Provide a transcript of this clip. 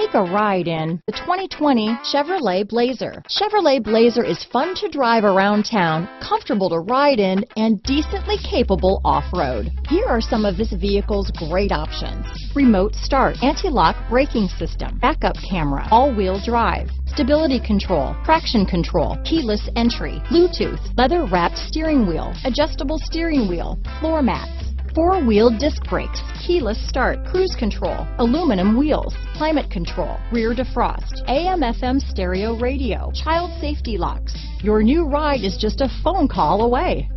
Take a ride in the 2020 Chevrolet Blazer. Chevrolet Blazer is fun to drive around town, comfortable to ride in, and decently capable off-road. Here are some of this vehicle's great options. Remote start, anti-lock braking system, backup camera, all-wheel drive, stability control, traction control, keyless entry, Bluetooth, leather wrapped steering wheel, adjustable steering wheel, floor mats, four-wheel disc brakes, keyless start, cruise control, aluminum wheels, climate control, rear defrost, AM FM stereo radio, child safety locks. Your new ride is just a phone call away.